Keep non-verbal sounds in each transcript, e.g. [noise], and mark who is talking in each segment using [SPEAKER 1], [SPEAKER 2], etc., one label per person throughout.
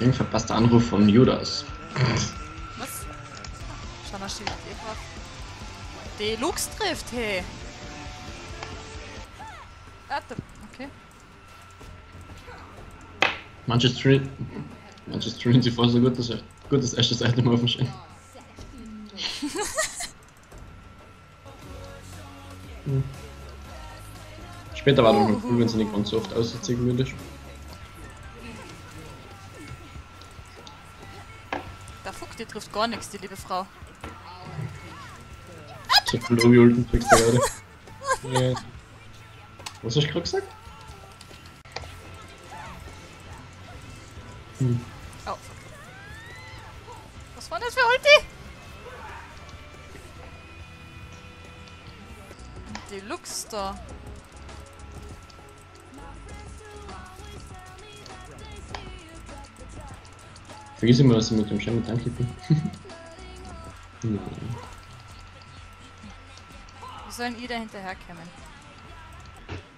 [SPEAKER 1] Irgendein verpasster Anruf von Judas.
[SPEAKER 2] Was? Schau mal, steht eh drauf. Deluxe trifft, hey. Warte, okay.
[SPEAKER 1] Manches Trinity. Manches Trinity war so gut, dass er gutes erstes Item auf dem Schein. Hm. Später war noch cool, wenn sie nicht ganz so oft ausziehen würde.
[SPEAKER 2] Der Fuck, die trifft gar nichts, die liebe Frau.
[SPEAKER 1] So viel Lobby-Ulten kriegst du gerade. Ja. Was hast du gerade gesagt? Hm.
[SPEAKER 2] Oh, fuck. Was war das für Ulti? Deluxe da.
[SPEAKER 1] Vergiss immer, dass ich mit dem Schein mit anklicken. Hm.
[SPEAKER 2] Wie sollen ihr da hinterherkommen?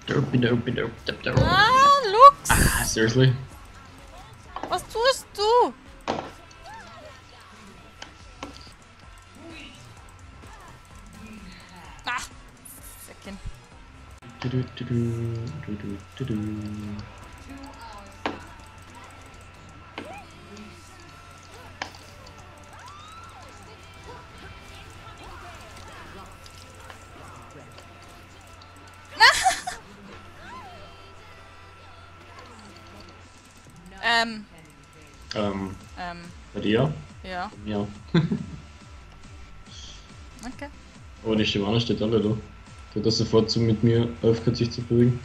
[SPEAKER 1] Dope, dope, dope, dope, dope.
[SPEAKER 2] Ah, Lux!
[SPEAKER 1] Ah, seriously?
[SPEAKER 2] Was tust du? Ah! Säckchen.
[SPEAKER 1] Du, du, du, du, du, du, du,
[SPEAKER 2] Ähm,
[SPEAKER 1] Ähm,
[SPEAKER 2] ähm,
[SPEAKER 1] bei dir?
[SPEAKER 2] ja,
[SPEAKER 1] Ja. [laughs]
[SPEAKER 2] okay.
[SPEAKER 1] Aber die Shivana steht alle da. Hat das sofort so mit mir aufgehört sich zu bewegen.